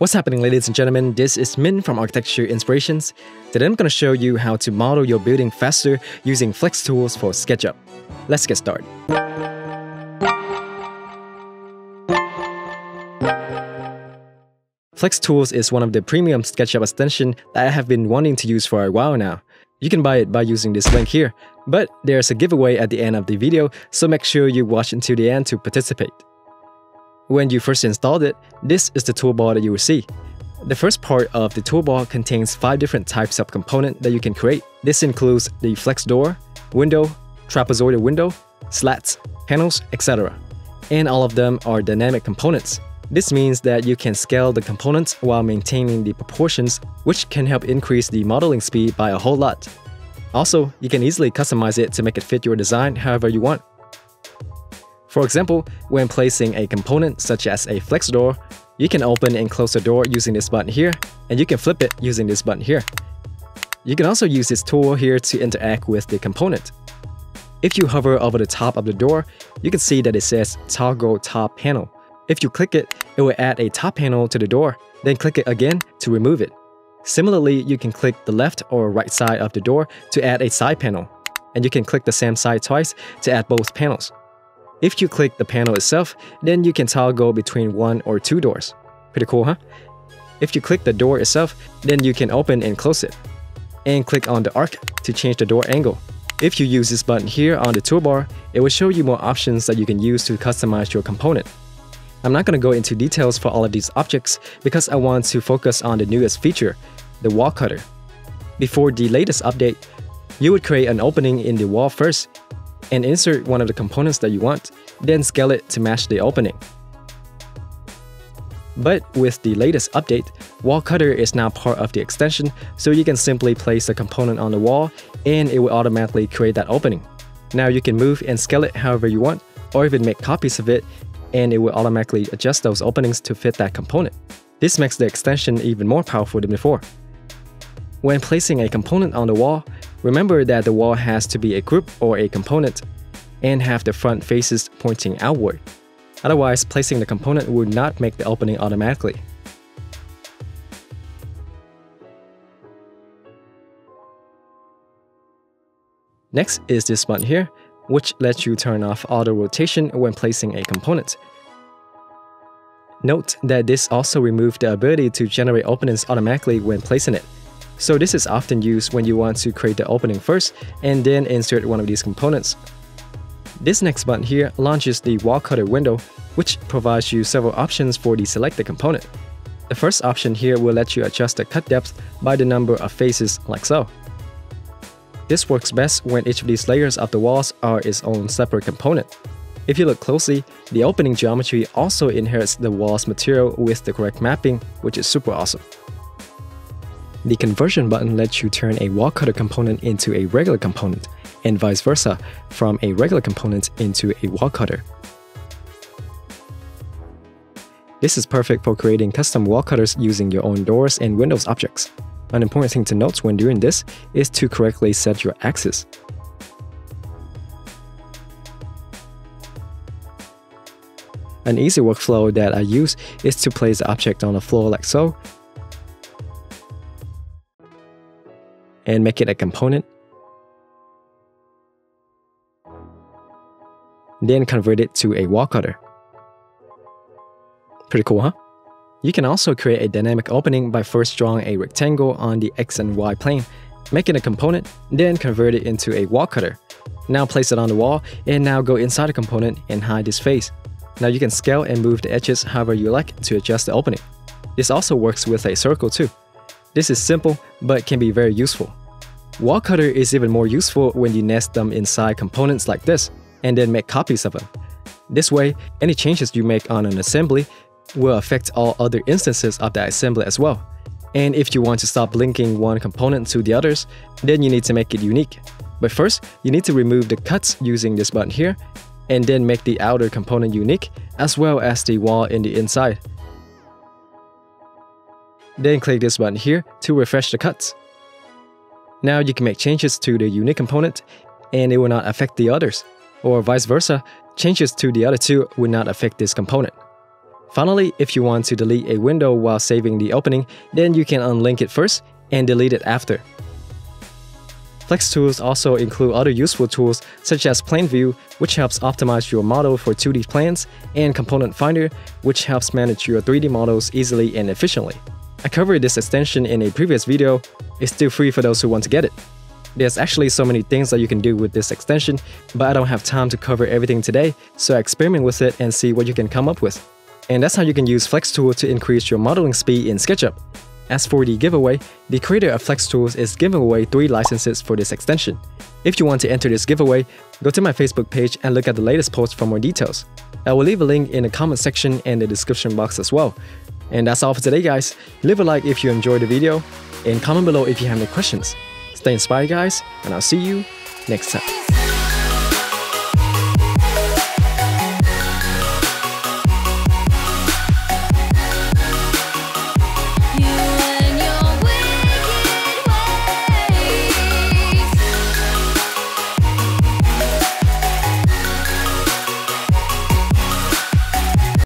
What's happening ladies and gentlemen, this is Min from Architecture Inspirations. Today I'm going to show you how to model your building faster using Flex Tools for SketchUp. Let's get started. Flex Tools is one of the premium SketchUp extension that I have been wanting to use for a while now. You can buy it by using this link here, but there's a giveaway at the end of the video, so make sure you watch until the end to participate. When you first installed it, this is the toolbar that you will see. The first part of the toolbar contains 5 different types of component that you can create. This includes the flex door, window, trapezoidal window, slats, panels, etc. And all of them are dynamic components. This means that you can scale the components while maintaining the proportions, which can help increase the modeling speed by a whole lot. Also, you can easily customize it to make it fit your design however you want. For example, when placing a component such as a flex door, you can open and close the door using this button here, and you can flip it using this button here. You can also use this tool here to interact with the component. If you hover over the top of the door, you can see that it says Toggle Top Panel. If you click it, it will add a top panel to the door, then click it again to remove it. Similarly, you can click the left or right side of the door to add a side panel, and you can click the same side twice to add both panels. If you click the panel itself, then you can toggle between one or two doors. Pretty cool, huh? If you click the door itself, then you can open and close it. And click on the arc to change the door angle. If you use this button here on the toolbar, it will show you more options that you can use to customize your component. I'm not going to go into details for all of these objects because I want to focus on the newest feature, the wall cutter. Before the latest update, you would create an opening in the wall first and insert one of the components that you want, then scale it to match the opening. But with the latest update, Wall Cutter is now part of the extension, so you can simply place a component on the wall and it will automatically create that opening. Now you can move and scale it however you want, or even make copies of it, and it will automatically adjust those openings to fit that component. This makes the extension even more powerful than before. When placing a component on the wall, Remember that the wall has to be a group or a component and have the front faces pointing outward. Otherwise, placing the component would not make the opening automatically. Next is this button here, which lets you turn off auto rotation when placing a component. Note that this also removes the ability to generate openings automatically when placing it. So this is often used when you want to create the opening first and then insert one of these components. This next button here launches the wall cutter window, which provides you several options for the selected component. The first option here will let you adjust the cut depth by the number of faces like so. This works best when each of these layers of the walls are its own separate component. If you look closely, the opening geometry also inherits the wall's material with the correct mapping, which is super awesome. The conversion button lets you turn a wall cutter component into a regular component, and vice versa, from a regular component into a wall cutter. This is perfect for creating custom wall cutters using your own doors and windows objects. An important thing to note when doing this is to correctly set your axis. An easy workflow that I use is to place the object on the floor like so, and make it a component. Then convert it to a wall cutter. Pretty cool, huh? You can also create a dynamic opening by first drawing a rectangle on the X and Y plane, make it a component, then convert it into a wall cutter. Now place it on the wall, and now go inside the component and hide this face. Now you can scale and move the edges however you like to adjust the opening. This also works with a circle too. This is simple, but can be very useful. Wall cutter is even more useful when you nest them inside components like this, and then make copies of them. This way, any changes you make on an assembly will affect all other instances of that assembly as well. And if you want to stop linking one component to the others, then you need to make it unique. But first, you need to remove the cuts using this button here, and then make the outer component unique, as well as the wall in the inside. Then click this button here to refresh the cuts. Now you can make changes to the unique component and it will not affect the others, or vice versa, changes to the other two will not affect this component. Finally, if you want to delete a window while saving the opening, then you can unlink it first and delete it after. Flex tools also include other useful tools such as Plane View, which helps optimize your model for 2D plans, and Component Finder, which helps manage your 3D models easily and efficiently. I covered this extension in a previous video, it's still free for those who want to get it. There's actually so many things that you can do with this extension, but I don't have time to cover everything today, so experiment with it and see what you can come up with. And that's how you can use Flex Tool to increase your modeling speed in SketchUp. As for the giveaway, the creator of Flex Tools is giving away 3 licenses for this extension. If you want to enter this giveaway, go to my Facebook page and look at the latest post for more details. I will leave a link in the comment section and the description box as well. And that's all for today guys. Leave a like if you enjoyed the video, and comment below if you have any questions. Stay inspired guys, and I'll see you next time.